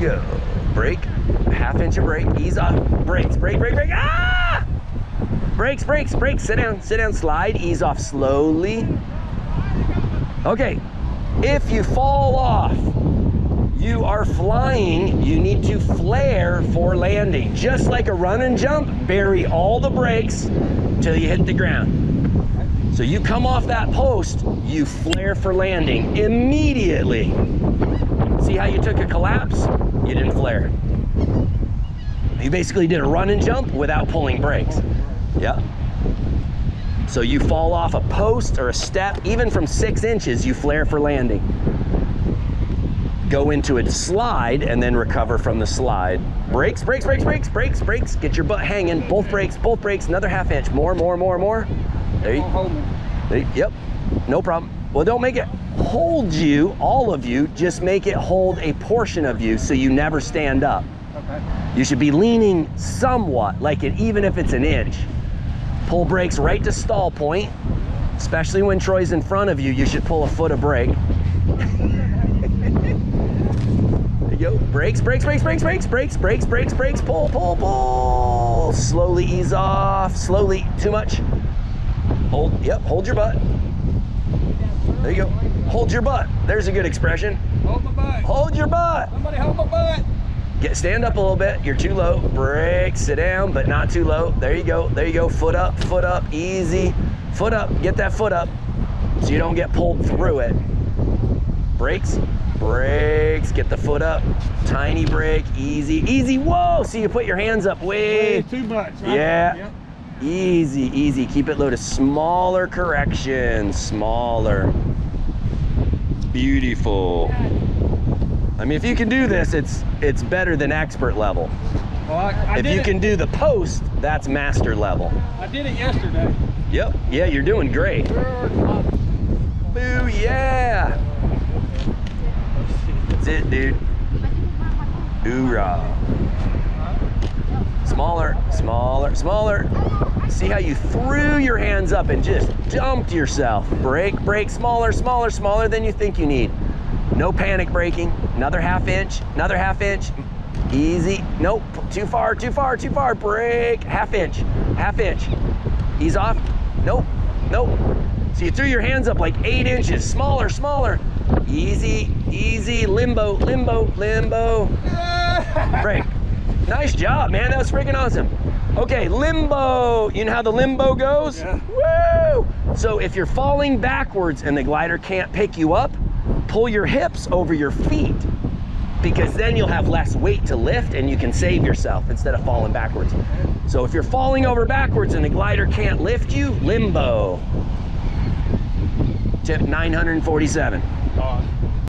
go. Brake, half inch of brake, ease off, brakes, brake, brake, brake, ah! Brakes, brakes, brakes, sit down, sit down, slide, ease off slowly. Okay, if you fall off, you are flying, you need to flare for landing. Just like a run and jump, bury all the brakes till you hit the ground. So you come off that post, you flare for landing immediately. See how you took a collapse? You didn't flare. You basically did a run and jump without pulling brakes. Yeah. So you fall off a post or a step, even from six inches, you flare for landing. Go into a slide and then recover from the slide. Brakes, brakes, brakes, brakes, brakes, brakes. Get your butt hanging. Both brakes, both brakes. Another half inch. More, more, more, more. There you, there you- Yep. No problem. Well, don't make it hold you, all of you. Just make it hold a portion of you so you never stand up. Okay. You should be leaning somewhat, like it, even if it's an inch. Pull brakes right to stall point, especially when Troy's in front of you. You should pull a foot of brake. there you go. Brakes, brakes, brakes, brakes, brakes, brakes, brakes, brakes, brakes. Pull, pull, pull. Slowly ease off. Slowly. Too much. Hold. Yep. Hold your butt. There you go. Hold your butt. There's a good expression. Hold my butt. Hold your butt. Somebody hold my butt. Get stand up a little bit. You're too low. Brake, sit down, but not too low. There you go. There you go. Foot up, foot up, easy. Foot up. Get that foot up so you don't get pulled through it. Brakes, brakes. Get the foot up. Tiny brake, easy, easy. Whoa! See, you put your hands up way. too much. right? Yeah. Yep. Easy, easy. Keep it low to smaller corrections. Smaller. Beautiful. I mean, if you can do this, it's it's better than expert level. Well, I, I if you it. can do the post, that's master level. I did it yesterday. Yep. Yeah, you're doing great. Boo, yeah. That's it, dude. Hoorah. Smaller, smaller, smaller. See how you threw your hands up and just dumped yourself. Brake, brake, smaller, smaller, smaller than you think you need. No panic braking. Another half inch, another half inch. Easy. Nope. Too far, too far, too far. Brake. Half inch, half inch. Ease off. Nope. Nope. So you threw your hands up like eight inches. Smaller, smaller. Easy, easy. Limbo, limbo, limbo. Brake. Nice job, man. That was freaking awesome. Okay, limbo. You know how the limbo goes? Yeah. Woo! So if you're falling backwards and the glider can't pick you up, pull your hips over your feet because then you'll have less weight to lift and you can save yourself instead of falling backwards. So if you're falling over backwards and the glider can't lift you, limbo. Tip 947. God.